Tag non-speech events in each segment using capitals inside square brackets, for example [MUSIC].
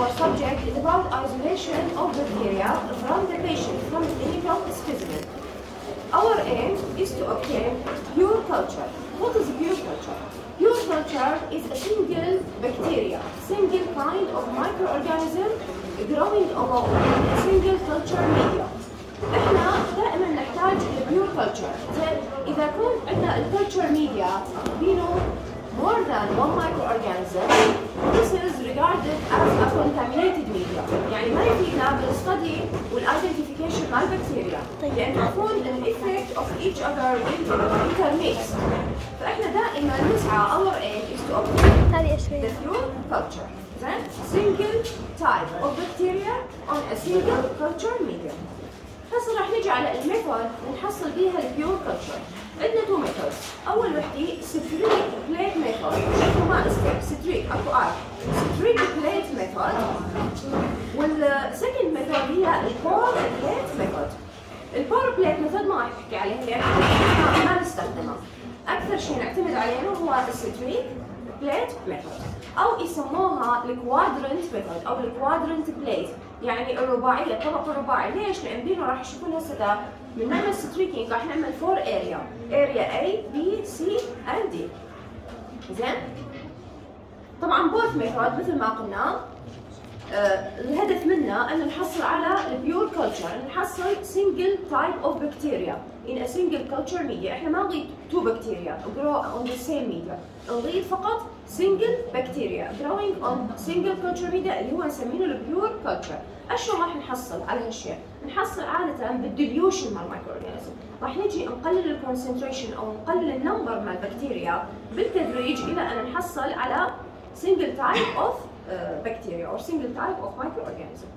our subject is about isolation of bacteria from the patient from clinical specimen. Our aim is to obtain pure culture. What is pure culture? Pure culture is a single bacteria, single kind of microorganism growing along a single culture media. احنا دائما نحتاج البيور كلتشر زين اذا كان عندنا الكلتشر ميديا بينه more than one microorganism this is regarded as a contaminated media يعني ما يفيدنا بال study وال identification مع البكتيريا لأن يكون ال effect of each other will intermix فاحنا دائما نسعى our aim is to obtain the pure culture then single type of bacteria on a single culture medium هسه راح نجي على ال method نحصل بيها ال pure culture عندنا two methods أول وحدة streak plate method شوفوا ما اسمه streak أكو ار streak plate method وال second method هي ال pour plate method ال pour plate method ما راح نحكي عليها لأن ما- نستخدمها أكثر شيء نعتمد عليه هو ال streak plate method أو يسموها ال quadrant method أو ال quadrant plate يعني الرباعية الطبق الرباعي ليش؟ لأن بينه راح يشوفون هسه من نعمل streaking راح نعمل four area area A B C and D. زين؟ طبعا both method مثل ما قلنا. آه، الهدف منه أن نحصل على ال pure culture نحصل single type of bacteria a single culture media. إحنا ما نريد two bacteria grow on the same media. نريد فقط single bacteria growing on single culture media اللي هو نسميه ال pure culture اشلون راح نحصل على هالشيء نحصل عادة بال dilution مال ال microorganism راح نجي نقلل ال concentration أو نقلل ال number مال البكتيريا بالتدريج إلى أن نحصل على single type of uh, bacteria or single type of microorganism.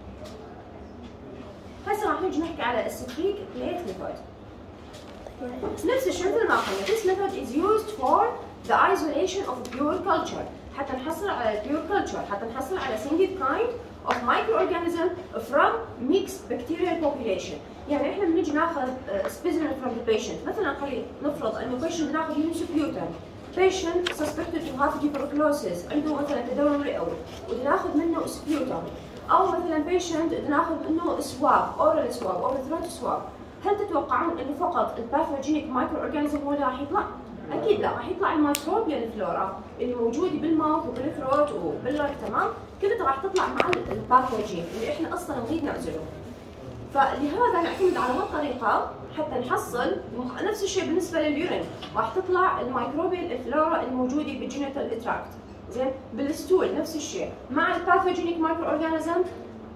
هسه راح نجي نحكي على ال streak plate method. نفس الشيء مثل ما قلنا this method is used for the isolation of pure culture حتى نحصل على pure culture حتى نحصل على single kind of microorganism from mixed bacterial population يعني إحنا بنجي ناخذ uh, specimen from the patient مثلا خلي نفرض انه patient ناخذ يون sputum patient suspected to have tuberculosis عنده مثلا تدرن رئوي وبدنا ناخذ منه sputum أو مثلا patient بدنا ناخذ منه swab oral swab or throat swab هل تتوقعون انه فقط ال pathogenic microorganism هو اللي راح يطلع؟ أكيد لا راح يطلع ال microbial flora اللي موجوده بال mouth وبال throat وباللك تمام؟ كلها راح تطلع مع ال pathogen اللي إحنا أصلا نريد نعزله فلهذا نعتمد على هالطريقه حتى نحصل نفس الشيء بالنسبة لل urine. راح تطلع ال microbial flora الموجودة بال genital tract. زين؟ بال stool نفس الشيء. مع ال pathogenic microorganism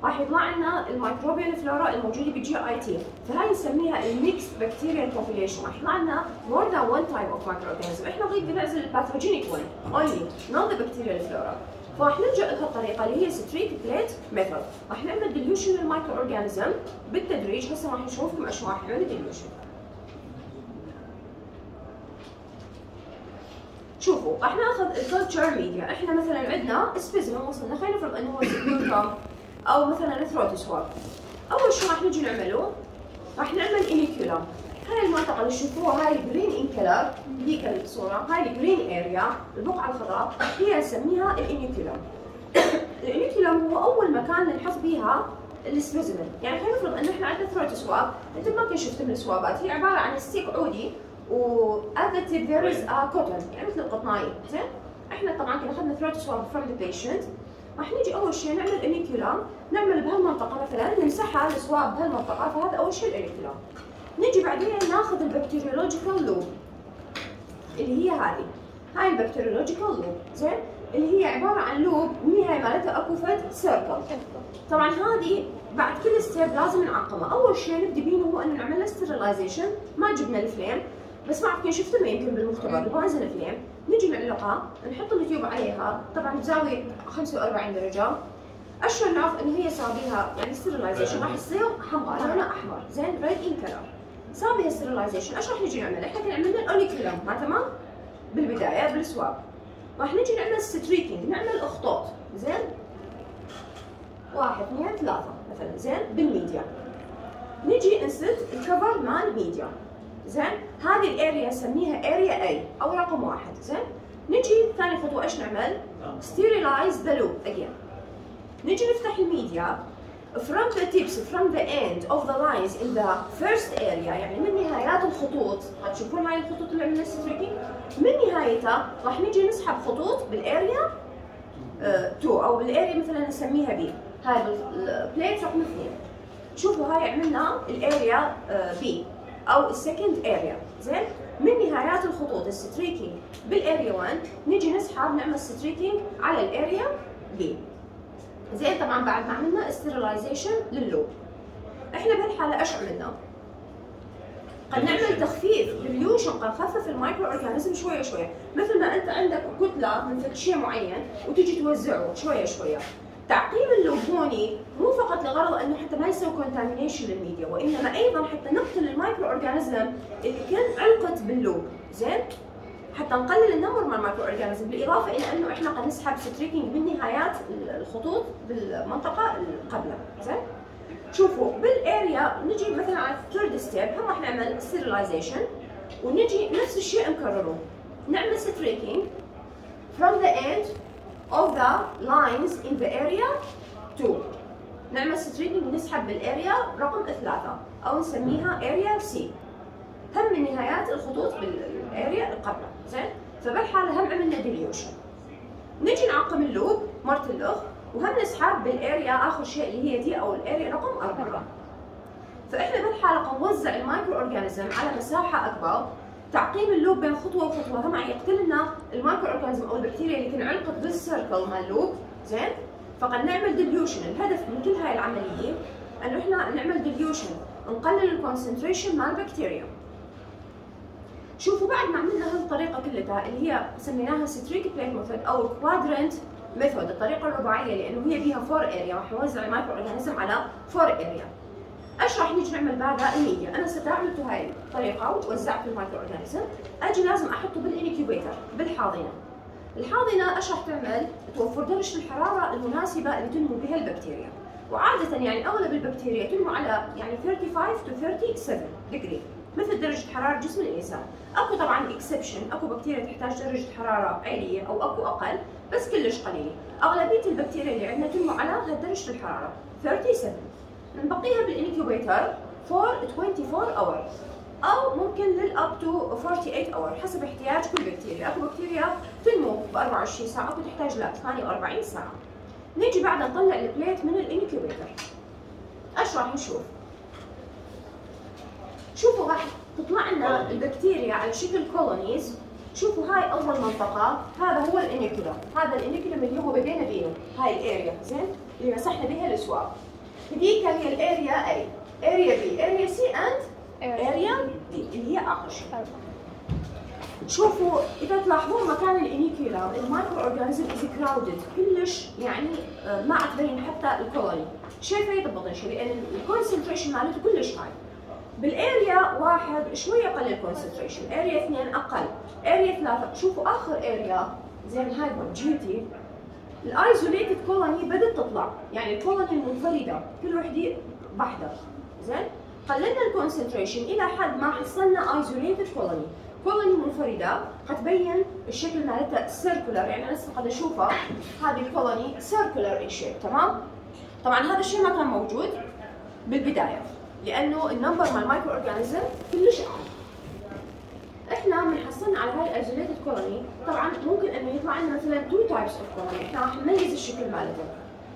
راح يطلع لنا ال microbial flora الموجودة بال GIT فهاي نسميها الميكس بكتيريال بوبيليشن راح يطلع لنا more than one type of microorganism إحنا نريد نعزل ال pathogenic one only not the bacterial flora فراح نلجأ لهالطريقه اللي هي streak plate method راح نعمل dilution لل microorganism بالتدريج. هسه راح نشوفكم اشلون راح نعمل dilution شوفوا راح ناخذ ال culture media إحنا مثلا عندنا specimen وصلنا خلينا نفرض إنه هو sputum أو مثلا throat swab أول شيء راح نجي نعمله راح نعمل inoculum هاي المنطقة اللي تشوفوها هاي ال green in color هيك الصورة. هاي ال green area البقعة الخضراء هي نسميها ال inoculum ال inoculum [COUGHS] هو أول مكان نحط بيها ال specimen يعني خلينا نفرض انه إحنا عندنا throat swab أنتم ما شفتوا من ال swabات. هي عبارة عن stick عودي و at is a cotton. يعني مثل القطناية. زين؟ إحنا طبعا كنا أخذنا throat swab from the patient. راح نجي أول شيء نعمل inoculum. نعمل بهالمنطقة مثلا نمسحها ال swab بهالمنطقة فهذا أول شيء ال inoculum. نجي بعدين ناخذ ال bacteriological loop اللي هي هذه. هاي ال bacteriological loop زين؟ اللي هي عبارة عن loop النهايه مالتها أكو فد circle طبعا هذه بعد كل step لازم نعقمها. أول شيء نبدي بيه هو إنه نعمل sterilization ما جبنا ال flame بس ما أعرف كيف شفتم يمكن بالمختبر Bunsen ال flame نجي نعلقها نحط ال loop عليها. طبعا بزاويه 45 درجة. شلون نعرف ان هي صار بيها يعني sterilization راح تصير حمراء لونها أحمر. زين red in color صار بيها sterilization إيش راح نجي نعمل؟ إحنا كنا عملنا ال inoculum ما تمام؟ بالبداية بال swab. راح نجي نعمل streaking نعمل اخطاط زين؟ واحد اثنين ثلاثة. مثلا زين؟ بالميديا. نجي نسد ال cover مال ميديا زين؟ هذه ال area نسميها area A أو رقم واحد. زين؟ نجي ثاني خطوة إيش نعمل؟ sterilize the loop again نجي نفتح ال media. From the tips from the end of the lines in the first area يعني من نهايات الخطوط. هتشوفون هاي الخطوط اللي عملنا streaking من نهايتها راح نجي نسحب خطوط بال area 2 أو بال area مثلا نسميها B هاي ال plate رقم 2 شوفوا هاي عملنا ال area B أو ال second area زين؟ من نهايات الخطوط ال streaking. بال area 1 نجي نسحب نعمل streaking على ال area B زين؟ طبعا بعد ما عملنا sterilization لل loop. إحنا بهالحالة إيش عملنا؟ قد نعمل تخفيف لليوشن قد نخفف ال microorganism شوية شوية. مثل ما أنت عندك كتلة من شيء معين وتجي توزعه شوية شوية. تعقيم ال loop هوني مو فقط لغرض أنه حتى ما يسوي contamination لل media وإنما أيضا حتى نقتل ال microorganism اللي كان علقت بال loop زين؟ حتى نقلل ال number مال ال microorganism بالإضافة إلى أنه إحنا قد نسحب streaking من نهايات الخطوط بالمنطقة القبله زين؟ شوفوا بال area نجي مثلا على ال third step هم راح نعمل sterilization ونجي نفس الشيء نكرره. نعمل streaking from the end of the lines in the area 2 نعمل streaking نسحب بال area رقم ثلاثة أو نسميها area C هم نهايات الخطوط بال area القبلة زين؟ فبالحالة هم عملنا dilution نجي نعقم ال loop مرة لخ وهم نسحب بال area آخر شيء اللي هي D أو ال area رقم أربعة. فإحنا بهالحالة نوزع ال microorganism على مساحة أكبر. تعقيم ال loop بين خطوة وخطوة. هم يقتل لنا ال microorganism أو البكتيريا اللي تنعلقت بال circle مال ال loop. زين؟ فقد نعمل dilution الهدف من كل هاي العملية أنه إحنا نعمل dilution نقلل ال concentration مال البكتيريا شوفوا بعد ما عملنا هالطريقة كلها اللي هي سميناها streak plate method أو ال quadrant method الطريقة الرباعية لأنه هي فيها four area راح نوزع ال microorganism على four area إيش راح نيجي نعمل بعدها الميديا أنا استعملت هاي الطريقة ووزعت ال microorganism أجي لازم أحطه بال incubator بالحاضنة. الحاضنة إيش راح تعمل؟ توفر درجة الحرارة المناسبة اللي تنمو بها البكتيريا. وعادة يعني أغلب البكتيريا تنمو على يعني 35 to 37 degree مثل درجة حرارة جسم الإنسان. أكو طبعا exception أكو بكتيريا تحتاج درجة حرارة عالية أو أكو أقل بس كلش قليلة أغلبية البكتيريا اللي عندنا تنمو على درجة الحرارة 37 نبقيها بال incubator for 24 hours. أو ممكن لل up to 48 hour حسب احتياج كل بكتيريا. أكو بكتيريا تنمو ب 24 ساعة أكو تحتاج ل 48 ساعة. نيجي بعد نطلع ال plate من ال incubator. إيش راح نشوف؟ شوفوا راح تطلع لنا البكتيريا على شكل colonies شوفوا هاي أول منطقة. هذا هو ال inoculum هذا ال inoculum اللي هو بدينا بينه هاي ال area زين؟ اللي مسحنا بها ال swab هذيك هي ال area A area B area C and area D اللي هي شيء. شوفوا إذا تلاحظون مكان ال inoculum ال microorganism is crowded كلش يعني آه، ما عاد تبين حتى ال colony شايفة هي شيء لأن ال concentration مالته كلش هاي بال area واحد شوية قل ال concentration area اثنين أقل. area ثلاثة. شوفوا آخر area زين هاي جيتي ال isolated colony بدات تطلع. يعني ال colony المنفردة كل وحدة بحده زين؟ قللنا ال concentration. إلى حد ما حصلنا isolated colony colony منفرده حتبين الشكل مالتها circular يعني أنا قد اشوفها هذه ال colony circular in shape تمام؟ طبعا هذا الشيء ما كان موجود بالبداية. لأنه ال number مال ال microorganism كلش من حصلنا على هاي ال isolated colony طبعا ممكن إنه يطلع لنا مثلا two types of colony إحنا راح نميز الشكل مالتهم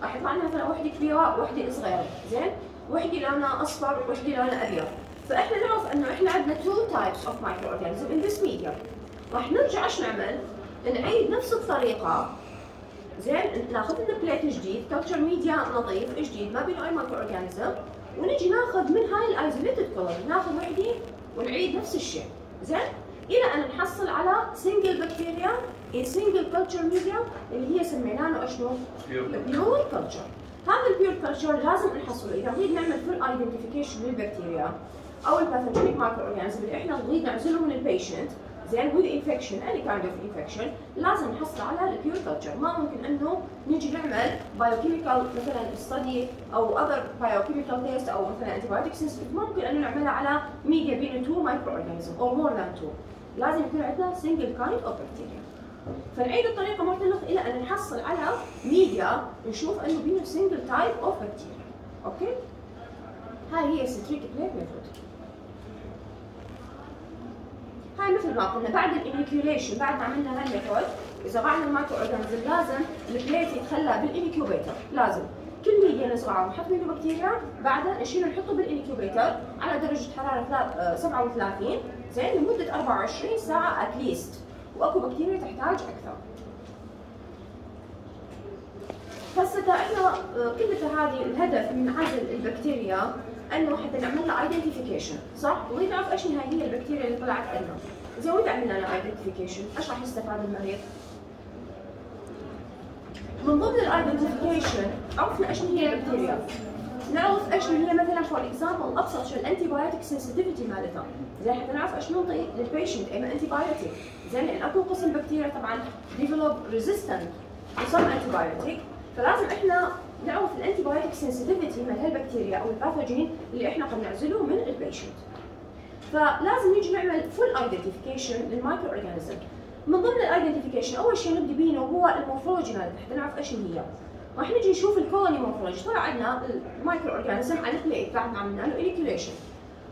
راح يطلع لنا مثلا وحدة كبيرة وحدة صغيرة. زين؟ وحدة لونها أصفر وحدة لونها أبيض. فإحنا نعرف إنه إحنا عندنا two types of microorganism in this media راح نرجع إيش نعمل؟ نعيد نفس الطريقة. زين؟ ناخذ لنا plate جديد culture media نظيف جديد ما بينه أي microorganism ونجي ناخذ من هاي ال isolated colony ناخذ وحدة ونعيد نفس الشيء. زين؟ إلى أن نحصل على single بكتيريا single culture media اللي هي سميناه له شنو؟ pure culture هذا ال pure culture لازم نحصله. إذا نريد نعمل full identification للبكتيريا أو ال pathogenic microorganism اللي إحنا نريد نعزله من ال patient زين with infection any kind of infection لازم نحصل على ال pure culture ما ممكن إنه نيجي نعمل biochemical مثلا study أو other biochemical test أو مثلا system ممكن إنه نعملها على ميديا بين two microorganism أو more than two لازم يكون عندنا single kind of bacteria. فنعيد الطريقة مره إلى أن نحصل على ميديا نشوف إنه بينه single type of bacteria okay؟ هاي هي streak plate method هاي مثل ما قلنا بعد ال inoculation بعد ما عملنا هاي ال method إذا بعد ال microorganism لازم ال plate يتخلى بال incubator لازم. كل ميديا نزرعه ونحط منه بكتيريا بعدها نشيله نحطه بال incubator على درجة حرارة 37 زين لمدة 24 ساعة at least وأكو بكتيريا تحتاج أكثر هسه إحنا آه، كلمة هذه الهدف من عزل البكتيريا إنه حتى نعمل لها identification صح؟ ونريد نعرف إيش هي البكتيريا اللي طلعت لنا. زين وين عملنا لها identification؟ إيش راح يستفاد المريض؟ من ضمن ال identification عرفنا إيش هي البكتيريا. نعرف إيش هي مثلا for example أبسط شيء ال antibiotic sensitivity مالتها. زين حتى نعرف إيش نعطي لل patient إما antibiotic زين لأن أكو قسم بكتيريا طبعا develop resistant ل some antibiotic فلازم إحنا نعرف ال antibiotic sensitivity مال هالبكتيريا أو ال pathogen اللي إحنا قد نعزله من ال patient فلازم نيجي نعمل full identification لل microorganism من ضمن ال identification أول شيء نبدي بينه هو ال morphology حتى نعرف إيش هي. راح نجي نشوف ال colony morphology. طلع عندنا ال microorganism على ال plate بعد ما عملنا له inoculation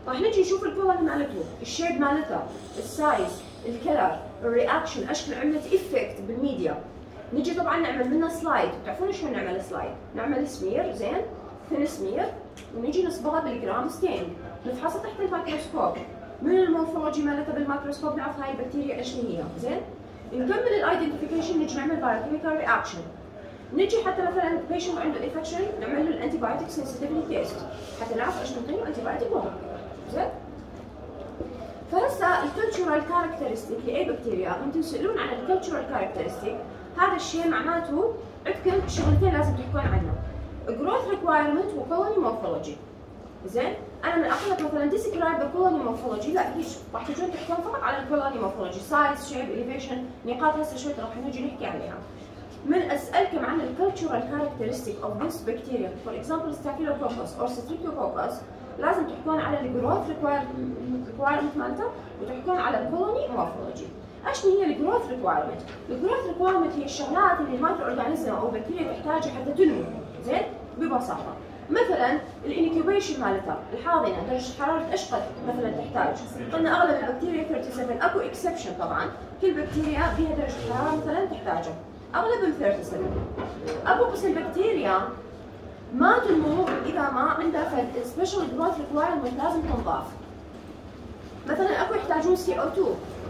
راح نجي نشوف ال colony مالته ال shape مالتها ال size ال color ال reaction اشكال عملت effect بال media. نجي طبعا نعمل منها slide. بتعرفون شلون نعمل slide؟ نعمل smear زين thin smear ونجي نصبغها بال Gram stain. نفحصها تحت الميكروسكوب من ال morphology مالتها بالميكروسكوب نعرف هاي البكتيريا إيش هي زين نكمل ال identification نجي نعمل biochemical reaction نجي حتى مثلا patient عنده infection نعمل له ال antibiotic sensitivity test حتى نعرف إيش نعطيه antibiotic زين؟ فهسه ال cultural characteristic لأي بكتيريا أنتم تسالون عن ال cultural characteristic هذا الشيء معناته عندكم شغلتين لازم تحكون عنه. growth requirement و colony morphology زين؟ أنا من أقول مثلا describe ال colony morphology لا راح تجون تحكون فقط على ال colony morphology size shape elevation نقاط هسه شوي راح نجي نحكي عليها. من أسألكم عن ال cultural characteristic of this bacteria for example Staphylococcus أو Streptococcus لازم تحكون على ال growth requirement مالته وتحكون على ال colony morphology إيش هي ال growth requirement؟ ال growth requirement هي الشغلات اللي ال microorganism أو البكتيريا تحتاجها حتى تنمو زين؟ ببساطة. مثلا ال incubation مالتها الحاضنة درجة حراره إيش قد مثلا تحتاج؟ قلنا أغلب البكتيريا 37 أكو exception طبعا. كل بكتيريا بها درجة حراره مثلا تحتاجها. اغلب 37 اكو قسم بكتيريا ما تنمو إذا ما عندها special growth requirement لازم تنضاف. مثلا أكو يحتاجون CO2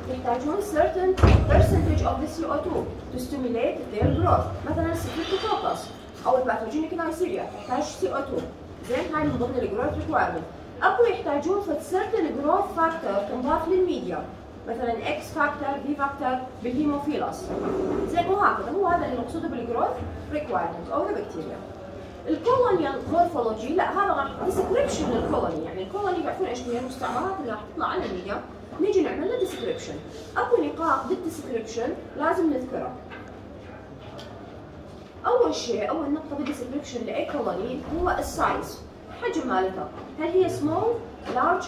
يحتاجون certain percentage of the CO2 to stimulate their growth. مثلا Streptococcus أو ال pathogenic Neisseria تحتاج CO2 زين هاي من ضمن ال growth requirement أكو يحتاجون فد certain growth factor تنضاف للميديا مثلا X factor V factor بال Haemophilus زين وهكذا هو هذا اللي نقصده بال growth requirement أو البكتيريا ال colonial morphology لا هذا راح description لل colony يعني ال colony بيعرفون إيش هي المستعمرات اللي راح تطلع على الميديا. نيجي نعمل له description أكو نقاط بال description لازم نذكرها أول شيء أول نقطة بال description لاي colony هو ال size حجم مالتها هل هي small large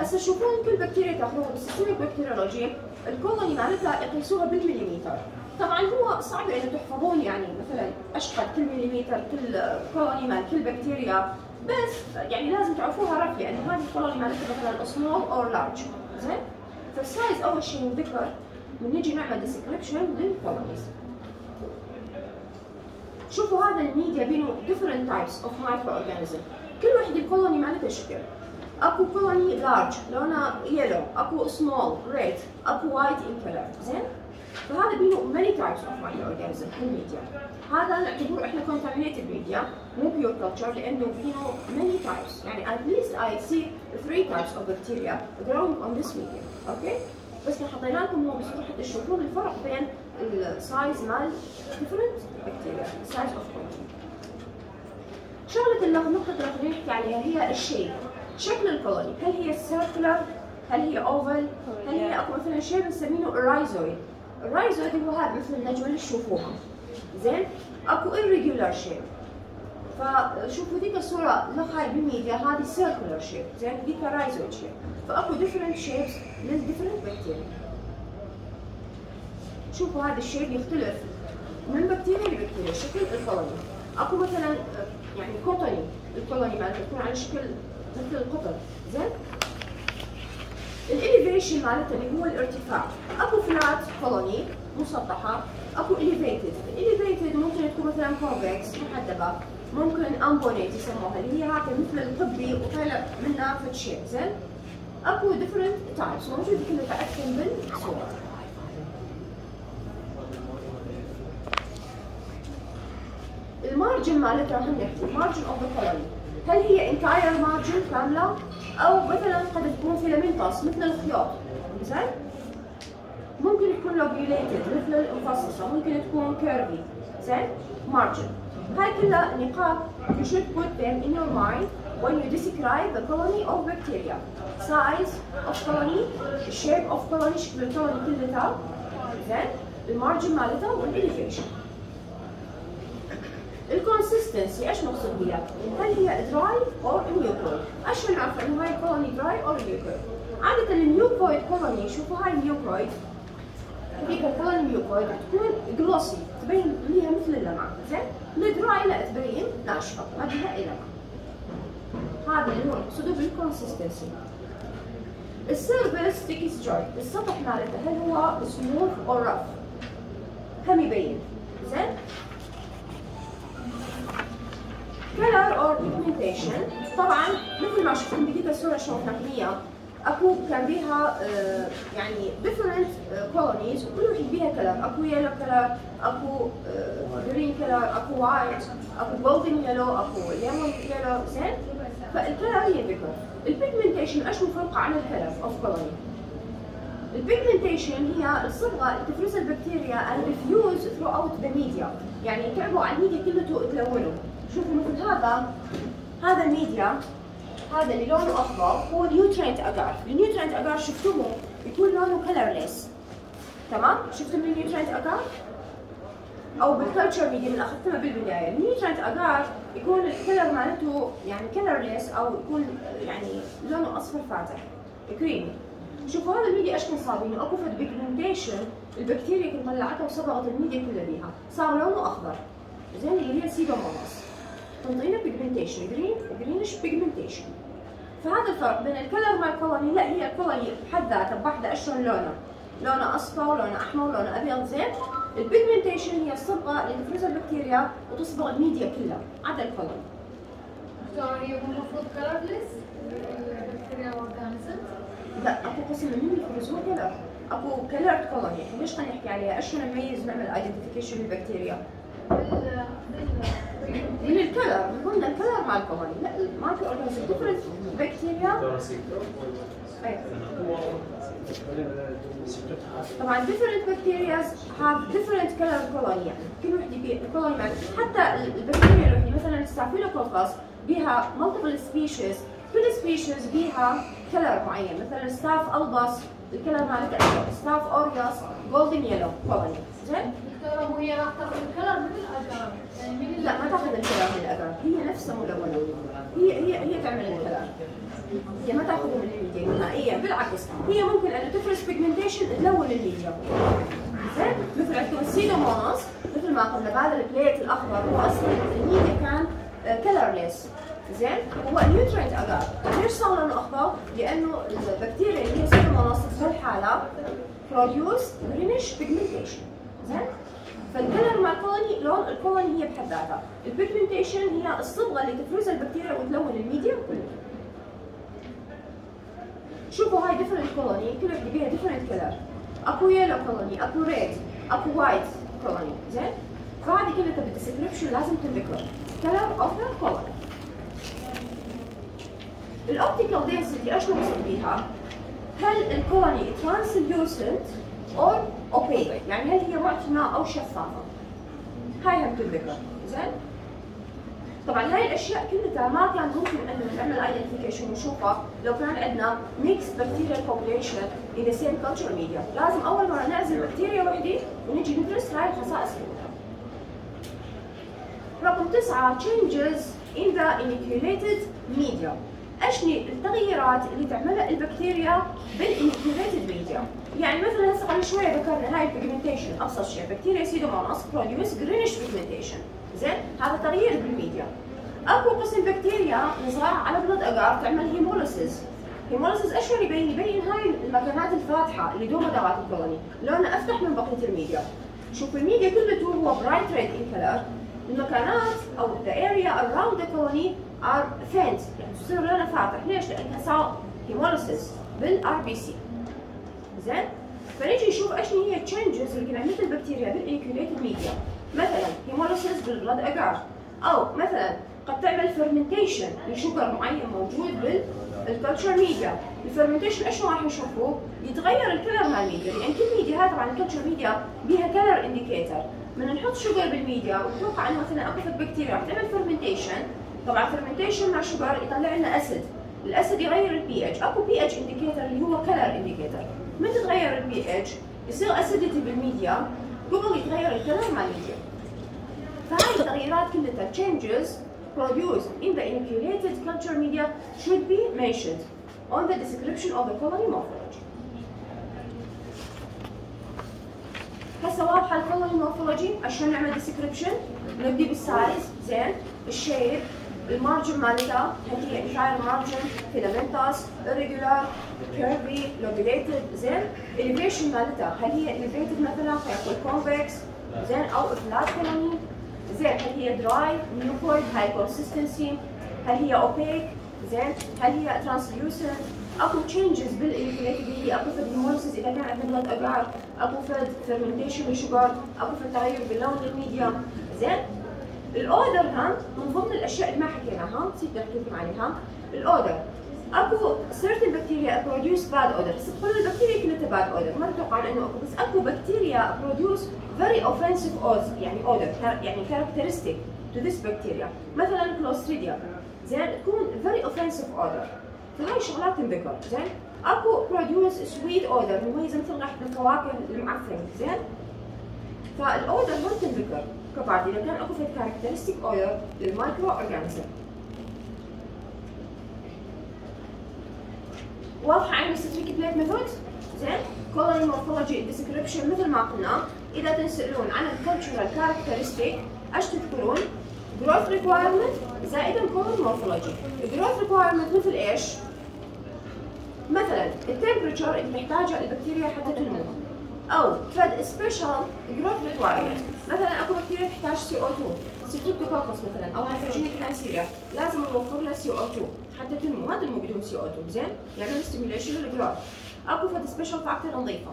هسه شوفون كل بكتيريا تأخذوها بال systemic bacteriology ال colony مالتها يقيسوها بالمليمتر. طبعا هو صعب إنه تحفظون يعني مثلا اشقد كل مليمتر كل colony مال كل بكتيريا بس يعني لازم تعرفوها rough يعني هذه ال colony مالتها مثلا small or large زين؟ فال size أول شيء ينذكر من نجي نعمل description لل colonies شوفوا هذا الميديا بينه different types of microorganism. كل واحد ال colony مالته شكل. أكو colony large لونه yellow أكو small red أكو white in color زين؟ فهذا بينه many types of microorganism في الميديا. هذا نعتبره إحنا contaminated media مو pure culture لأنه فيه many types. يعني at least I see three types of bacteria growing on this media okay بس حطينا لكم هو بس تشوفون الفرق بين ال size مال different. Bacteria size of protein شغلة النقطة اللي نحكي عليها هي ال shape. شكل ال colony هل هي circular هل هي oval هل هي اكو مثلا شيء بنسميه ال rhizoid ال rhizoid هو هذا مثل النجمة اللي تشوفوها. زين؟ أكو irregular shape. فشوفوا ذيك الصورة لها بالميديا هذه circular shape. زين؟ ذيك rhizoid shape. فأكو different shapes لل different بكتيريا شوفوا هذا الشيء بيختلف من بكتيريا لبكتيريا شكل ال colony أكو مثلا يعني cottony ال colony مالته تكون على شكل مثل القطن زين؟ ال elevation مالتها اللي هو الارتفاع. أكو flat colony مسطحة أكو elevated. ال elevated ممكن تكون مثلا convex محدبة. ممكن umbonate يسموها اللي هي هكذا مثل القبي وطالع منها فد شيء زين؟ أكو different types موجود كلها أكثر بالصورة ال margin مالتها هم نحكي margin of the colony هل هي entire margin كاملة؟ أو مثلا قد تكون filamentous مثل الخيوط زين؟ ممكن تكون lobulated مثل المفصصة. ممكن تكون curvy زين؟ مارجن هاي كلها نقاط you should put them in your mind when you describe the colony of bacteria. Size of colony shape of colony شكل ال colony كلها زين؟ ال margin مالتها وال elevation. ال consistency إيش نقصد بها؟ هل هي dry or mucoid؟ اشو نعرف انه هاي ال colony dry or mucoid؟ عادة ال mucoid colony شوفوا هاي ال mucoid هذيك ال colony mucoid تكون glossy تبين ليها مثل اللمعة زين؟ ال dry لا تبين ناشفة ما بها أي لمعة هذا اللي هو نقصده بال consistency ال surface sticky gooey السطح مالته هل هو smooth or rough؟ هم يبين زين؟ Pigmentation طبعا مثل ما شفتم بهذيك الصورة شلون هي أكو كان بيها آه يعني different colonies وكل وحده بيها color أكو yellow color أكو green color أكو white أكو golden yellow أكو lemon yellow زين؟ فال color هي الفكرة ال pigmentation إيش مفرقة عن ال color of colony ال pigmentation هي الصبغة اللي تفرزها البكتيريا and diffuse throughout the media. يعني تعبوا على الميديا كله تلونه شوفوا مثل هذا. هذا الميديا هذا اللي لونه اخضر هو nutrient agar ال nutrient agar شفتوه؟ يكون لونه colorless تمام؟ شفتوا من ال nutrient agar أو بال culture media من اخذتها بالبداية. ال nutrient agar يكون ال color مالته يعني colorless أو يكون يعني لونه أصفر فاتح. كريمي شوفوا هذا الميديا إيش كان صابينه أكو فد pigmentation البكتيريا كنت طلعتها وصبغت الميديا كلها بيها. صار لونه أخضر. زين؟ اللي هي Pseudomonas تنطينا pigmentation green greenish pigmentation فهذا الفرق بين ال color مال ال colony لا هي ال colony بحد ذاتها بوحدة اشلون لونه لونه أصفر لونه أحمر لونه أبيض زين. ال pigmentation هي الصبغه اللي تفرزها البكتيريا وتصبغ الميديا كلها عدا ال colony. هي المفروض colorless البكتيريا لا أكو قسم منهم يفرزوها color أكو color colony ليش خلينا نحكي عليها؟ اشلون نميز نعمل identification للبكتيريا؟ من ال color من ضمن ال color مال ال colony لا ما في organism different بكتيريا طبعا different bacteria have different color colony يعني كل وحدة بي مال حتى البكتيريا الوحده مثلا ال Staphylococcus بيها multiple species. كل species بيها color معين. مثلا Staph albus ال color مالته Staph aureus golden yellow colony زين؟ وهي من يعني من لا ما تأخذ ال color من الاجار هي نفسها ملونه هي هي هي تعمل ال color هي ما تاخذه من الميديا نهائيا بالعكس هي ممكن انه تفرز pigmentation تلون الميديا زين؟ مثل عندكم ال Pseudomonas مثل ما قلنا بهذا ال plate الأخضر هو أصلا الميديا كان colorless زين؟ هو nutrient agar ليش صار لونه أخضر؟ لأنه البكتيريا اللي هي Pseudomonas بهالحاله produce greenish pigmentation زين؟ فال color مع ال colony لون ال colony هي بحد ذاتها. ال pigmentation هي الصبغة اللي تفرزها البكتيريا وتلون الميديا كله. شوفوا هاي different colony كل وحده بيها different color أكو yellow colony أكو red أكو white colony زين؟ فهذه كلها بال description لازم تذكر color of the colony ال optical density إيش نقصد بيها؟ هل ال colony translucent or opaque يعني هل هي معتمة أو شفافة؟ هاي هم تذكر زين؟ طبعا هاي الأشياء كلها ما كان ممكن إنه نعمل identification ونشوفها لو كان عندنا mixed bacteria population in the same culture media، لازم أول مرة نعزل بكتيريا وحدة ونجي ندرس هاي الخصائص كلها. رقم تسعة changes in the inoculated media أشني التغييرات اللي تعملها البكتيريا بال inoculated media يعني مثلا هسه قبل شوية ذكرنا هاي ال pigmentation أبسط شيء بكتيريا Pseudomonas produce greenish pigmentation زين؟ هذا تغيير بالميديا. أكو قسم بكتيريا صغار على blood agar تعمل hemolysis hemolysis يعني يبين؟ يبين هاي المكانات الفاتحة اللي دوما دوات ال colony. لونها أفتح من بقية الميديا. شوف الميديا كلته هو bright red in color المكانات أو the area around the colony are faint يعني تصير لونها فاتح ليش؟ لأنها صار hemolysis بال RBC زين؟ فنيجي نشوف إيش هي ال changes اللي عملت البكتيريا بال inoculated media مثلا hemolysis بال blood agar أو مثلا قد تعمل fermentation ل sugar معين موجود بال culture media ال fermentation إيش راح نشوفه؟ يتغير ال color مال الميديا لأن كل ميديا هاي طبعا ال culture media بيها color indicator من نحط sugar بال media ونتوقع إنه مثلا أكو بكتيريا راح تعمل fermentation طبعا fermentation مع sugar يطلع لنا acid ال acid يغير البي اتش أكو pH indicator اللي هو color indicator من تتغير البي اتش يصير acidity بال media. قبل يتغير ال color مال الميديا. فهاي التغييرات كلها changes produced in the inoculated culture media should be mentioned on the description of the colony morphology. هسه واضحة ال colony morphology عشان نعمل description نبدي بال size زين ال shape ال margin مالتها هي entire margin filamentous irregular curvy lobulated زين. Elevation مالتها هل هي elevated مثلا فيكون convex زين. أو flat colony زين. هل هي dry mucoid هاي consistency هل هي opaque زين. هل هي translucent أكو changes بال inoculated media أكو فد hemolysis اذا كان عندنا blood agar اكو فد fermentation بال sugar أكو فد تغير باللون الميديا زين. ال odor هم من ضمن الأشياء اللي ما حكيناها نسيت أحكي لكم عليها. ال odor أكو certain bacteria produce bad odor. هسه كل البكتيريا كلها bad odor. ما أتوقع انه أكو بس أكو بكتيريا produce very offensive odor يعني odor يعني characteristic to this bacteria. مثلا Clostridia زين تكون very offensive odor. فهاي شغلات تنذكر. زين أكو produce sweet odor مميزة مثل ريحة الفواكه المعفنة. زين فال odor هم تنذكر كبعد اذا كان اكو في characteristic odor لل microorganism واضحه عن ال streak plate method زين colony morphology description مثل ما قلنا اذا تسالون عن ال cultural characteristic إيش تذكرون؟ growth requirement زائد ال colony morphology growth requirement مثل إيش؟ مثلا ال temperature اللي محتاجه البكتيريا حتى تنمو أو فد special growth requirement مثلا أكو بكتيريا تحتاج CO 2 Streptococcus مثلا أو pathogenic Neisseria لازم نوفر لها CO 2 حتى تنمو ما تنمو بدون CO 2 زين؟ يعمل stimulation لل growth أكو فد special factor نضيفه.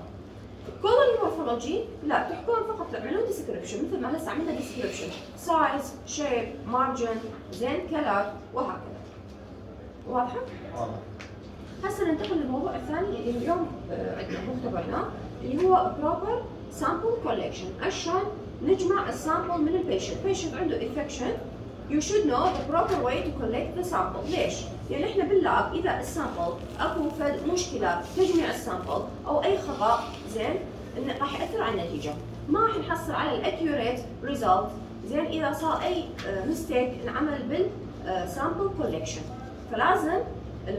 colony morphology لا تحكون فقط تعملون description مثل ما هسه عملنا description size shape margin زين color وهكذا. واضحة؟ واضح. هسه ننتقل للموضوع الثاني اللي اليوم آه، عندنا مختبرنا اللي هو proper sample collection. عشان نجمع ال sample من ال patient، patient عنده infection. You should know the proper way to collect the sample، ليش؟ لأن إحنا بال lab إذا ال sample أكو فد مشكلة تجميع ال sample أو أي خطأ زين؟ راح يأثر على النتيجة، ما راح نحصل على ال accurate result زين؟ إذا صار أي mistake انعمل بال sample collection، فلازم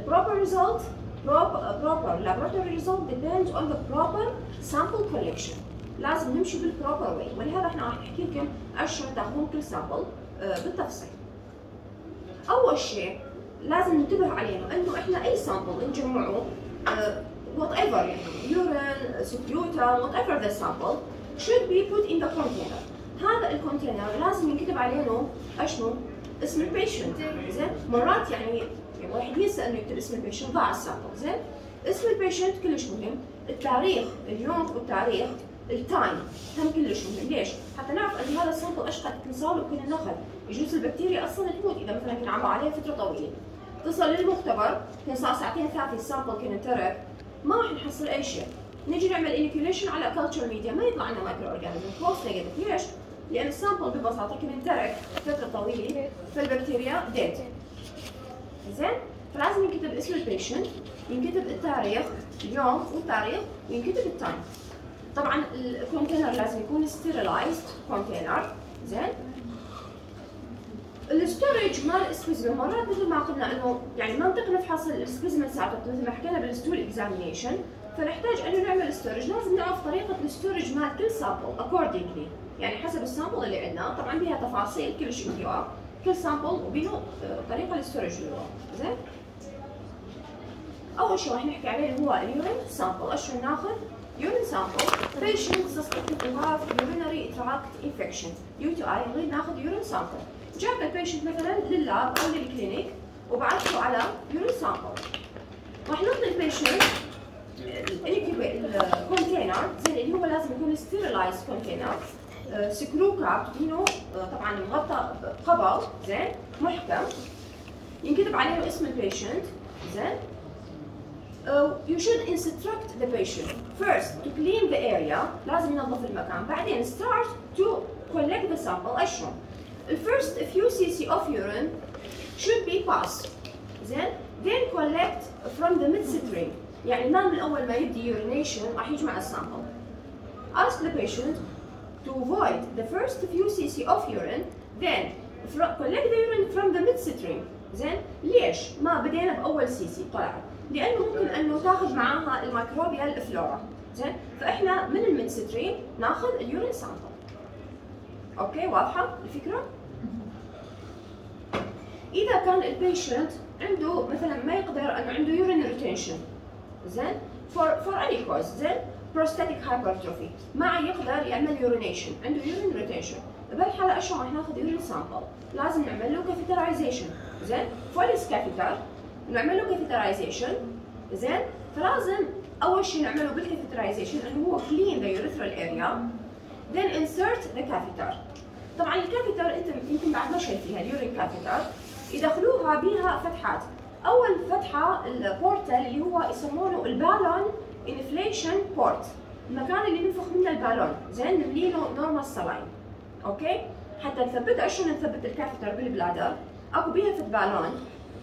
proper result proper, proper laboratory result depends on the proper sample collection. لازم نمشي بال proper way ولهذا إحنا راح نحكي لكم اشلون تاخذون كل sample بالتفصيل. أول شيء لازم ننتبه عليه إنه إحنا أي sample نجمعه whatever يعني urine sputum whatever the sample should be put in the container. هذا ال container لازم ينكتب عليه اشنو اسم ال patient زين؟ مرات يعني يعني واحد ينسى انه يكتب اسم ال patient ضاع ال sample زين؟ اسم ال patient كلش مهم التاريخ اليوم والتاريخ ال time هم كلش مهم. ليش؟ حتى نعرف ان هذا ال sample إيش قد تنساله كل النخل يجوز البكتيريا أصلا تموت إذا مثلا كان عملوا عليها فترة طويلة. تصل للمختبر كان صار ساعتين ثلاثة ال sample كان ترك. ما راح نحصل أي شيء. نجي نعمل inoculation على culture media ما يطلع لنا microorganism false negative ليش؟ لأن ال sample ببساطة كان ترك فترة طويلة فالبكتيريا dead زين؟ فلازم ينكتب اسم ال patient ينكتب التاريخ اليوم والتاريخ وينكتب ال time طبعا ال container لازم يكون sterilized container زين؟ ال storage مال ال specimen مرات مثل ما قلنا إنه يعني منطق نفحص ال specimen ساعات مثل ما حكينا بال stool examination فنحتاج إنه نعمل storage لازم نعرف طريقة ال storage مال كل sample accordingly يعني حسب ال sample اللي عندنا طبعا بها تفاصيل كلش كثيره كل sample آه، طريقة هو زين؟ أول شيء راح نحكي عليه هو ال urine sample اشلون ناخذ urine sample. Patient suspected to have urinary tract infection UTI نريد ناخذ urine sample. جاب ال patient مثلا لل lab أو لل clinic وبعثته على urine sample. راح نعطي ال patient ال container زين اللي هو لازم يكون sterilized container screw cap فينه طبعا مغطى قبل زين محكم ينكتب عليه اسم ال patient زين Uh, you should instruct the patient first to clean the area لازم ينظف المكان بعدين start to collect the sample اشرب the first few cc of urine should be passed then then collect from the midstream يعني ما من اول ما يبدي urination راح يجمع ال sample ask the patient to avoid the first few cc of urine then collect the urine from the midstream. زين ليش ما بدينا بأول سي سي طلعت لأنه ممكن أنه تاخذ معاها ال microbial flora زين فإحنا من ال midstream ناخذ ال urine sample okay واضحة الفكرة؟ إذا كان ال patient عنده مثلا ما يقدر أنه عنده urine retention زين for for any cause زين prostatic hypertrophy ما يقدر يعمل urination عنده urine retention بهالحاله إيش راح ناخذ urine sample لازم نعمل له catheterization زين؟ Foley's catheter نعمل له catheterization زين؟ فلازم أول شيء نعمله بال catheterization اللي هو clean the urethral area. Then insert the catheter. طبعا ال catheter انت يمكن بعد ما شايفيها ال urine catheter يدخلوها بها فتحات. أول فتحة ال port ال اللي هو يسمونه ال balloon inflation port المكان اللي ننفخ منه البالون. زين نملي له normal saline okay؟ حتى نثبت شلون نثبت ال catheter بال bladder أكو بيها فد بالون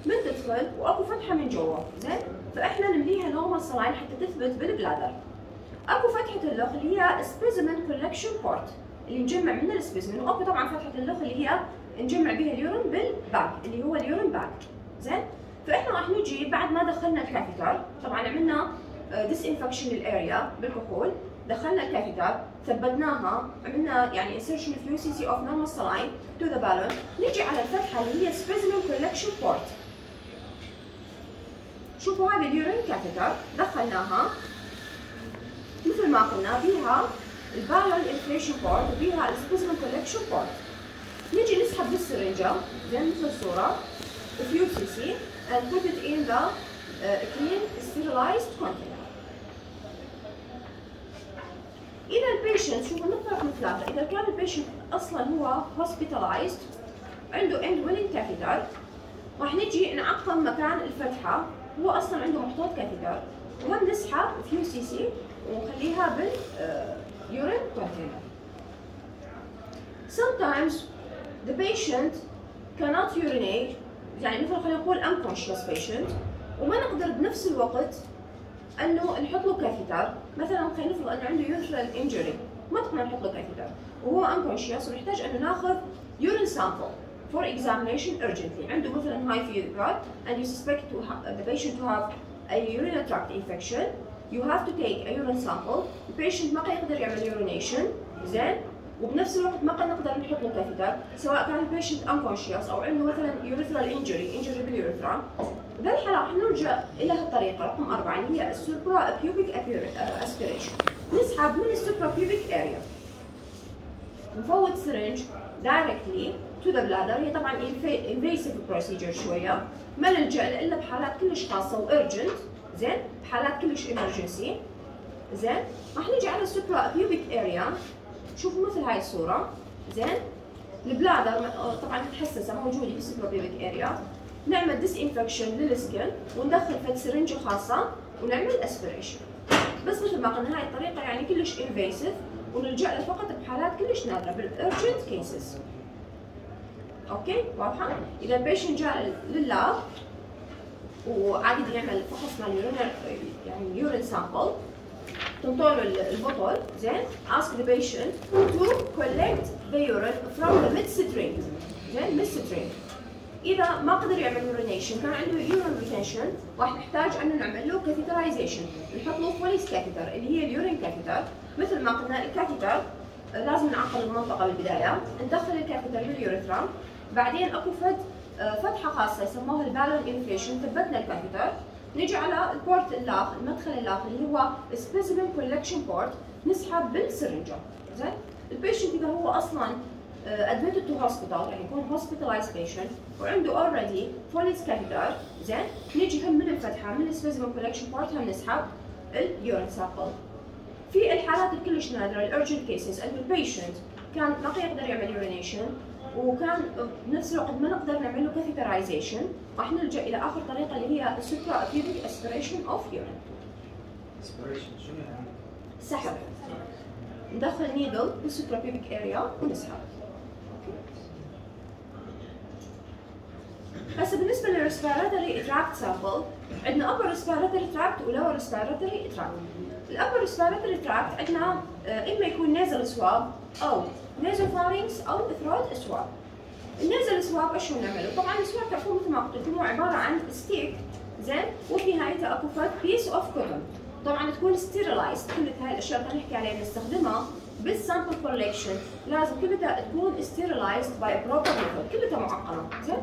من تدخل وأكو فتحة من جوا. زين؟ فإحنا نمليها normal saline حتى تثبت بال bladder. أكو فتحة اللخ اللي هي specimen collection port اللي نجمع منها ال specimen وأكو طبعا فتحة اللخ اللي هي نجمع بها ال urine بال bag اللي هو ال urine bag. زين؟ فإحنا راح نجي بعد ما دخلنا ال catheter طبعا عملنا disinfection لل area بالكحول. دخلنا ال catheter ثبتناها عملنا يعني insertion UCC of normal saline to the balloon نجي على الفتحة اللي هي specimen collection port. شوفوا هذه ال urine catheter دخلناها. مثل ما قلنا بيها ال balloon inflation port وبيها ال specimen collection port نجي نسحب بالسرنجة. زي مثل الصورة. A few cc and put it in the uh, clean sterilized container. إذا ال patient شوفوا النقطة رقم ثلاثة إذا كان ال patient أصلا هو hospitalized عنده indwelling catheter راح نجي نعقم مكان الفتحة هو أصلا عنده محطوط catheter وهم نسحب few cc ونخليها بال urine container sometimes the patient cannot urinate يعني مثل خلينا نقول unconscious patient وما نقدر بنفس الوقت أنه نحط له catheter مثلا خلينا نفرض أنه عنده urethral injury ما تقدر نحط له catheter وهو unconscious ونحتاج أنه ناخذ urine sample for examination urgently. عنده مثلا هاي في بلاد and you suspect to the patient to have have a urinary tract infection. You have to take a urine sample. ما يقدر يعمل urination. زين. وبنفس الوقت ما نقدر نحط له catheter سواء كان ال patient unconscious أو عنده مثلا urethral injury injury بال urethra. بهالحالة راح نرجع إلى هالطريقة. رقم أربعة اللي هي ال suprapubic aspiration نسحب من ال suprapubic area. نفوت syringe directly to the bladder هي طبعا invasive procedure شوية. ما نلجأ الا بحالات كلش خاصة و urgent زين؟ بحالات كلش emergency زين؟ راح نجي على ال suprapubic area. شوفوا مثل هاي الصورة. زين؟ ال bladder طبعا متحسسة موجودة في ال suprapubic area. نعمل disinfection لل skin وندخل فد سرنجه خاصه ونعمل aspiration بس مثل ما قلنا هاي الطريقة يعني كلش invasive ونلجأ لها فقط بحالات كلش نادرة بال urgent cases okay؟ واضحة؟ إذا ال patient جاء لل lab وعادي يعمل فحص مال يعني urine sample تنطوا له البطل زين؟ ask the patient to collect the urine from the midstream. زين؟ midstream إذا ما قدر يعمل urination كان عنده urine retention راح نحتاج أن نعمل له catheterization نحط له Foley's catheter اللي هي ال urine catheter مثل ما قلنا ال catheter لازم نعقم المنطقة بالبداية. ندخل ال catheter بال urethra بعدين أكو فد آه، فتحة خاصة يسموها ال balloon inflation ثبتنا ال catheter نجي على ال port اللاخ المدخل اللاخ اللي هو specimen collection port نسحب بالسرنجة. زين؟ ال patient إذا هو أصلا admitted to hospital يعني يكون hospitalized patient وعنده already Foley's catheter زين؟ نجي هم من الفتحة من ال specimen collection port هم نسحب ال urine sample في الحالات الكلش نادرة ال urgent cases انه ال patient كان ما يقدر يعمل urination وكان بنفس الوقت ما نقدر نعمل له catheterization راح نلجأ إلى آخر طريقة اللي هي ال suprapubic aspiration of urine aspiration شنو يعني؟ سحب. ندخل needle بال suprapubic area ونسحب. هسه بالنسبة لل respiratory tract sample عندنا upper respiratory tract و lower respiratory tract. ال upper respiratory tract عندنا آه، إما يكون nasal swab أو nasopharynx أو throat swab ال nasal swab شو نعمله؟ طبعا ال swab تعرفون مثل ما قلت لكم هو عبارة عن stick زين وفي نهايته أكو فد piece of cotton طبعا تكون sterilized كل هاي الأشياء اللي نحكي عليها نستخدمها بال sample collection لازم كلها تكون sterilized by proper method كلها معقمه زين؟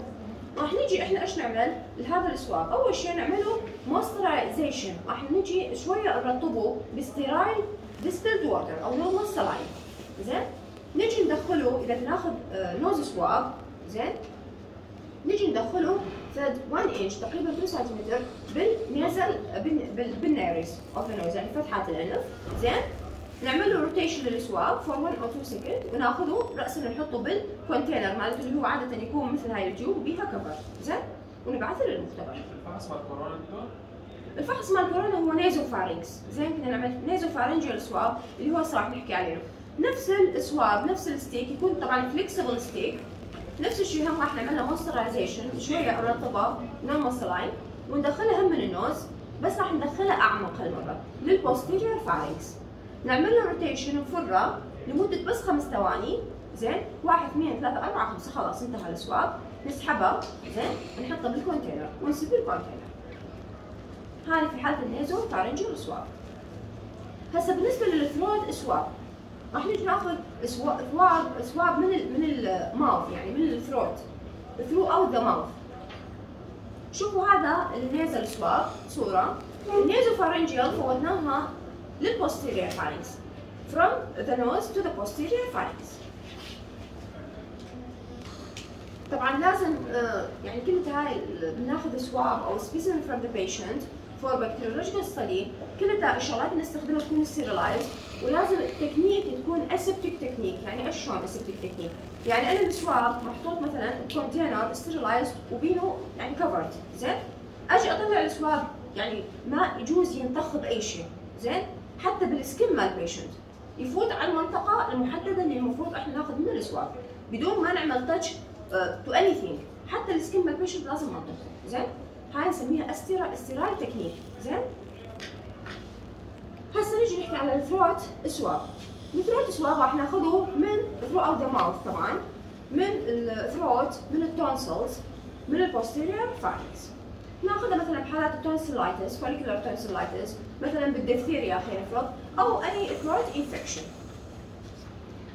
راح نجي إحنا إيش نعمل؟ لهذا ال swab أول شيء نعمله moisturization راح نجي شوية نرطبه ب sterile distilled water أو normal saline زين؟ نجي ندخله إذا بناخذ nose swab زين؟ نجي ندخله فد 1 انش تقريبا 2 سنتيمتر بال nasal بال nares of nose يعني فتحات الأنف. زين؟ نعمل له rotation لل swab for 1 أو 2 second وناخذه راسا نحطه بال container مالته اللي هو عادة يكون مثل هاي الجيوب وبيها cover زين؟ ونبعثه للمختبر. الفحص مال كورونا دكتور؟ الفحص مال كورونا هو nasopharynx زين؟ كنا نعمل nasopharyngeal swab اللي هو راح نحكي عليه. نفس ال swab نفس ال stick يكون طبعا flexible stick نفس الشيء هم راح نعمل له moisturization شوية نرطبه normal saline وندخلها هم من ال nose بس راح ندخلها أعمق هالمرة لل posterior pharynx نعمل له rotation نفره لمدة بس خمس ثواني. زين؟ واحد اثنين ثلاثة أربعة خمسة. خلاص انتهى ال swab نسحبها. زين؟ نحطها بال container ونسيب ال container هذه في حالة ال nasopharyngeal swab هسه بالنسبة لل throat swab راح نجي ناخذ swab swab من ال من ال mouth يعني من ال throat throughout the mouth شوفوا هذا ال nasal swab صورة. ال nasopharyngeal فوتناها لل posterior pharynx from the nose to the posterior pharynx طبعا لازم آه، يعني كل هاي بناخذ swab أو specimen from the patient for bacteriological study كلها الشغلات اللي نستخدمها تكون sterilized ولازم التكنيك تكون aseptic technique يعني إيش شلون aseptic technique؟ يعني أنا ال swab محطوط مثلا container sterilized وبينه يعني covered زين؟ أجي أطلع ال swab يعني ما يجوز ينطخ باي شيء زين؟ حتى بال skin مال ال patient يفوت على المنطقة المحددة اللي المفروض إحنا ناخذ منها ال swab. بدون ما نعمل touch to anything حتى ال skin مال ال patient لازم ننطقه زين؟ هاي نسميها sterile sterile technique. زين؟ هسه نجي نحكي على ال throat swab ال throat swab راح ناخذه من throughout the mouth طبعا من ال throat من ال tonsils من ال posterior pharynx ناخذها مثلا بحالات ال tonsillitis follicular tonsillitis مثلا بالدفتيريا خلينا نفرض أو اي throat infection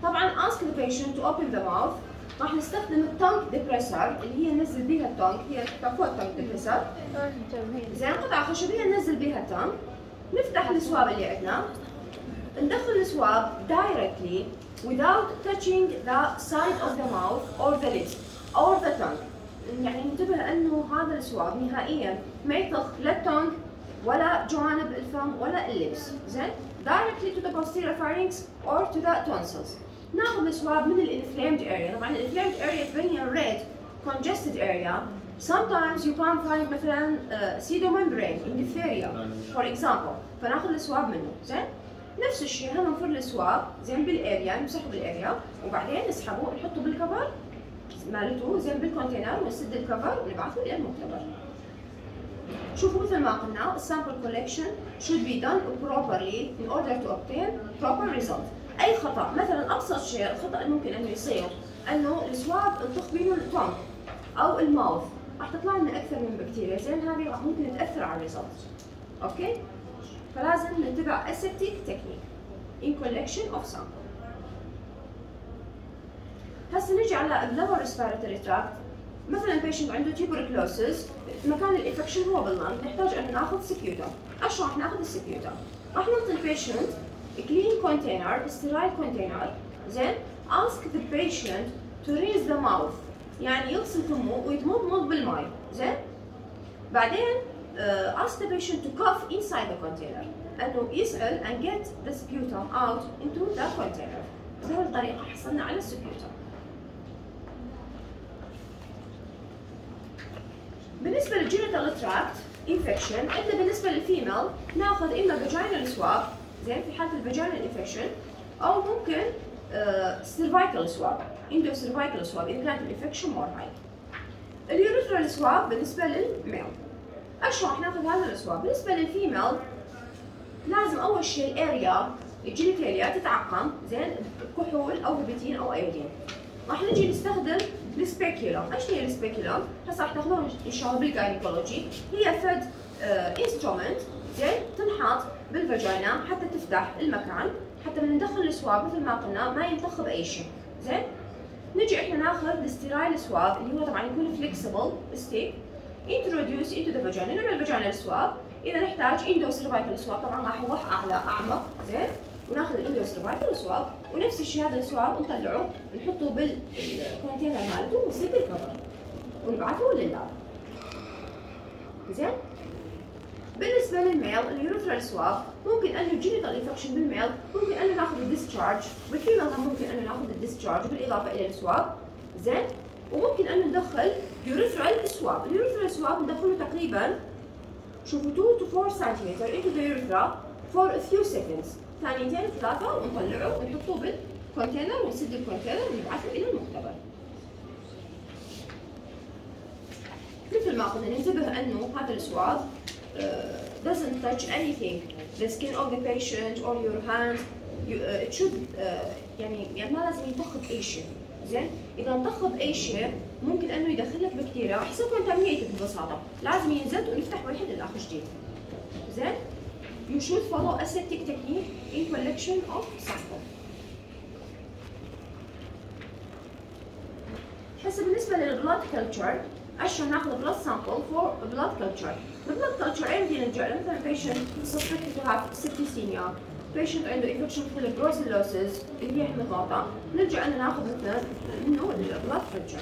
طبعا ask the patient to open the mouth. راح نستخدم ال tongue depressor اللي هي ننزل بيها ال tongue هي تعرفون ال tongue depressor زين قطعة خشبية ننزل بيها ال tongue نفتح ال swab اللي عندنا. ندخل ال swab directly without touching the side of the mouth or the lips or the tongue. يعني انتبه أنه هذا ال swab نهائيا ما يطخ لا ال tongue ولا جوانب الفم ولا ال lips. زين؟ Directly to the posterior pharynx or to the tonsils. ناخذ ال swab من ال inflamed area طبعا ال inflamed area تبين red congested area. Sometimes you can find مثلا uh, pseudomembrane in diphtheria for example. فناخذ ال swab منه. زين؟ نفس الشيء هم نفر ال swab زين بال area نمسحه بال area وبعدين نسحبه نحطه بال cover مالته زين بال container ونسد ال cover ونبعثه إلى المختبر شوفوا مثل ما قلنا ال sample collection should be done properly in order to obtain proper result. أي خطأ مثلا ابسط شيء الخطأ اللي ممكن إنه يصير إنه ال swab انطخ بينه ال tongue أو ال mouth راح تطلع لنا أكثر من بكتيريا زين هذه راح ممكن تأثر على ال result okay؟ فلازم نتبع aseptic technique in collection of sample هسه نجي على ال lower respiratory tract مثلا patient عنده tuberculosis مكان ال infection هو بال lung نحتاج أن ناخذ sputum إيش راح ناخذ ال sputum راح نعطي ال patient clean container sterile container. زين؟ ask the patient to rinse the mouth. يعني يغسل فمه ويتمضمض بالماء. زين؟ بعدين ask the patient to cough inside the container. أنه يسعل and get the sputum out into the container. بهذه الطريقة حصلنا على ال sputum بالنسبة لل genital tract infection عندنا بالنسبة لل female ناخذ إما vaginal swab زين في حالة ال vaginal infection أو ممكن cervical swab endocervical swab إذا كانت ال infection more high ال urethral swab بالنسبة لل male إيش راح ناخذ هذا ال swab بالنسبة لل female لازم أول شيء ال area ال genitalia تتعقم زين بكحول أو ب Betadine أو iodine راح نجي نستخدم ال speculum، إيش هي ال speculum؟ هسه راح تاخذون ان شاء الله بال gynecology هي فد instrument زين تنحط بال vagina حتى تفتح المكان حتى من ندخل ال swab مثل ما قلنا ما ينطخ باي شيء. زين؟ نجي إحنا ناخذ ال sterile swab اللي هو طبعا يكون flexible stick introduce into the vagina نعمل vaginal swab إذا نحتاج endocervical swab طبعا راح اوضح أعلى أعمق زين؟ وناخذ ال endocervical swab ونفس الشيء هذا ال swab نطلعه نحطه بال container مالته ونصيب ال cover ونبعثه لل lab زين؟ بالنسبة لل male ال urethral swab ممكن أنه genital infection بال male ممكن أنه ناخذ ال discharge. بال female ممكن أنه ناخذ ال discharge بالإضافة إلى ال swab. زين؟ وممكن انه ندخل urethral swab. ال urethral swab ندخله تقريبا شوفوا 2 to 4 cm into the urethra. For a few seconds. ثانيتين ثلاثة ونطلعه ونحطه بال container ونسد ال container ونبعثه إلى المختبر. مثل ما قلنا ننتبه أنه هذا ال swab uh, doesn't touch anything. The skin of the patient or your hand you, uh, it should uh, يعني يعني ما لازم ينطخ بأي شيء. زين؟ إذا انطخ بأي شيء ممكن أنه يدخل لك بكتيريا. راح contaminated ببساطة. لازم ينزل ونفتح واحد الآخر جديد زين؟ You should follow aseptic technique in collection of sample. هسه بالنسبة لل blood culture عشان ناخذ blood sample for blood culture ال blood culture بدنا نلجا له مثلا patient suspected to have septicemia. Patient عنده infection في ال brucellosis اللي هي حمى مالطا نرجع ان ناخذ مثلا منه ال blood culture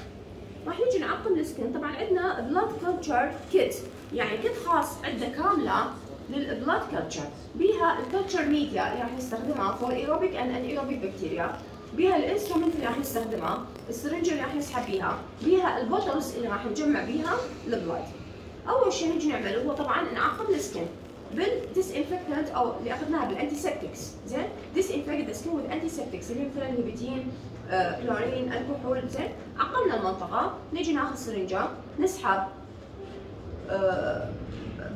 راح نجي نعقم ال skin طبعا عندنا blood culture kit يعني kit خاص عندنا كاملة. لل blood culture. بيها ال culture media اللي راح نستخدمها for aerobic and anaerobic bacteria بيها ال instrument اللي راح نستخدمها السرنجه اللي راح نسحب بيها. بيها ال bottles اللي راح نجمع بيها ال blood. أول شيء نجي نعمله هو طبعا نعقم ال skin بال disinfectant أو اللي أخذناها بال antiseptics زين؟ disinfect skin with antiseptics اللي مثلا hibitane chlorine الكحول. زين؟ عقمنا المنطقة. نجي نأخذ سرنجة. نسحب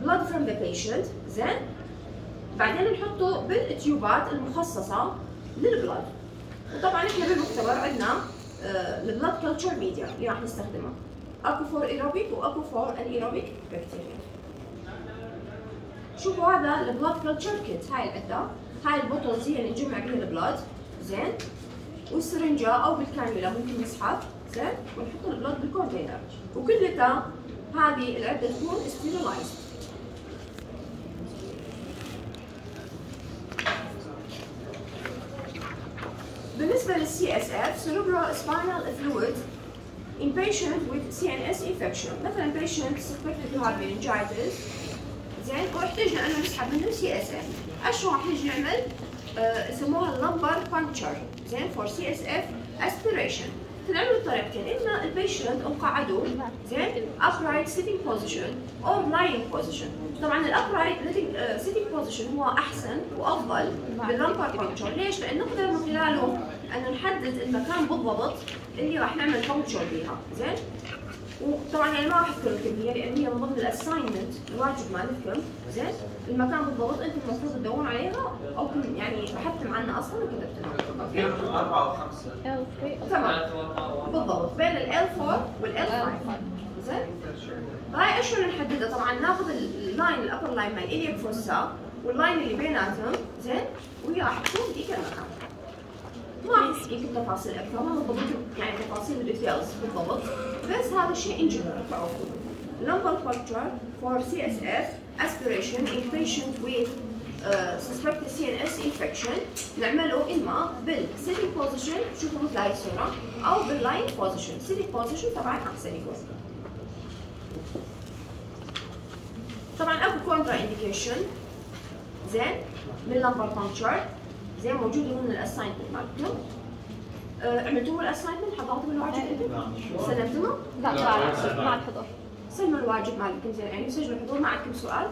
blood from the patient زين. بعدين نحطه بال tube ات المخصصة لل blood وطبعا إحنا بالمختبر عندنا ال blood culture media اللي راح نستخدمها أكو for aerobic وأكو for anaerobic bacteria شوفوا هذا ال blood culture kit هاي العدة. هاي ال bottles هي اللي نجمع بها ال blood زين. والسرنجة أو بالكانيولا ممكن نسحب. زين. ونحط ال blood بال container وكلها هذه العدة تكون sterilized بالنسبة لل CSF cerebral spinal fluid in patient with CNS infection. مثلا patient suspected to have meningitis. زين واحتجنا انه نسحب منه CSF إيش راح نجي نعمل؟ آه يسموها ال lumbar puncture زين for CSF aspiration تنعمل بطريقتين إما ال patient مقعدوا زين upright sitting position or lying position. طبعا ال upright sitting position هو أحسن وأفضل بال lumbar puncture ليش؟ لأن نقدر من خلاله أن نحدد المكان بالضبط اللي راح نعمل puncture بيها. زين؟ وطبعا يعني ما راح أذكر لكم هي لأن هي من ضمن ال assignment الواجب مالتكم زين؟ المكان بالضبط أنتم المفروض تدورون عليها أو كن- يعني بحثتم عنها أصلا وكتبتها okay؟ أربعة وخمسة تمام. بالضبط. بين ال L4 وال L5 زين؟ هاي إيش بدنا نحددها طبعا ناخذ ال line ال upper line مال iliac fossa وال line اللي بيناتهم زين وهي راح ذيك المكان ما راح التفاصيل أكثر ما بالضبط يعني تفاصيل ال details بالضبط. بس هذا الشيء in general تعرفوا lumbar puncture for CSF aspiration in patient with uh, suspected CNS infection نعمله اما بال sitting position شوفوا مثل هاي الصورة أو بال lying position sitting position طبعا أحسن يكون طبعا أكو contraindication زين من lumbar puncture زين موجود ضمن ال assignment مالتكم آه، عملتوا ال assignment؟ حضرتوا الواجب؟ عندكم؟ سلمتوه؟ لا لا مع الحضور سلموا الواجب مالكم زين يعني سجلوا الحضور ما عندكم سؤال؟